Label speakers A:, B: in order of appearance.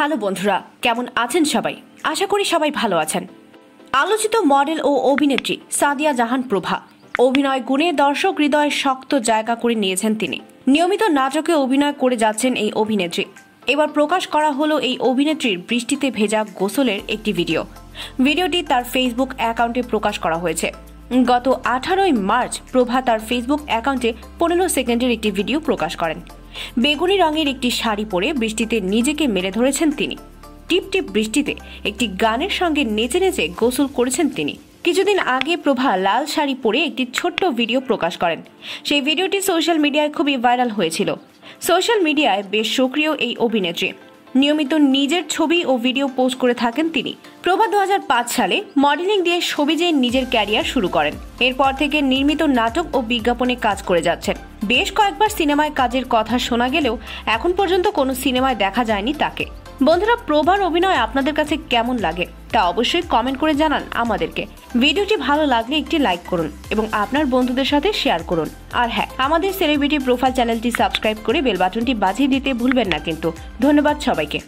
A: Hello বন্ধুরা, কেমন আছেন সবাই? আশা করি সবাই ভালো আছেন। আলোচিত মডেল ও অভিনেত্রী সাদিয়া জাহান প্রভা। অভিনয় গুণে দর্শক হৃদয়ে শক্ত জায়গা করে নিয়েছেন তিনি। নিয়মিত নাটকে অভিনয় করে যাচ্ছেন এই অভিনেত্রী। এবার প্রকাশ করা হলো এই অভিনেত্রীর বৃষ্টিতে ভেজা গোসলের একটি ভিডিও। ভিডিওটি তার ফেসবুক অ্যাকাউন্টে প্রকাশ করা হয়েছে। গত আঠারোই মার্চ প্রভা তার ফেসবুক অ্যাকাউন্টে পনেরো সেকেন্ডের একটি ভিডিও প্রকাশ করেন। বেগুনি রঙের একটি শাড়ি পরে বৃষ্টিতে নিজেকে মেলে ধরেছেন তিনি। টিপ টিপ বৃষ্টিতে একটি গানের সঙ্গে নেচে নেচে গোসল করেছেন তিনি। কিছুদিন আগে প্রভা লাল শাড়ি পরে একটি ছোট্ট ভিডিও প্রকাশ করেন। সেই ভিডিওটি সোশ্যাল মিডিয়ায় খুবই ভাইরাল হয়েছিল। সোশ্যাল মিডিয়ায় বেশ সক্রিয় এই অভিনেত্রী। নিয়মিত নিজের ছবি ও ভিডিও পোস্ট করে থাকেন তিনি। প্রভা দু হাজার পাঁচ সালে মডেলিং দিয়ে সবিজে নিজের ক্যারিয়ার শুরু করেন। এরপর থেকে নির্মিত নাটক ও বিজ্ঞাপনে কাজ করে যাচ্ছেন। বেশ কয়েকবার সিনেমায় কাজের কথা শোনা গেলেও এখন পর্যন্ত কোনো সিনেমায় দেখা যায়নি তাকে। বন্ধুরা, প্রভার অভিনয় আপনাদের কাছে কেমন লাগে তা অবশ্যই কমেন্ট করে জানান আমাদেরকে। ভিডিওটি ভালো লাগলে একটি লাইক করুন এবং আপনার বন্ধুদের সাথে শেয়ার করুন। আর হ্যাঁ আমাদের সেলিব্রিটি প্রোফাইল চ্যানেলটি সাবস্ক্রাইব করে বেল বাটনটি বাজিয়ে দিতে ভুলবেন না কিন্তু। ধন্যবাদ সবাইকে।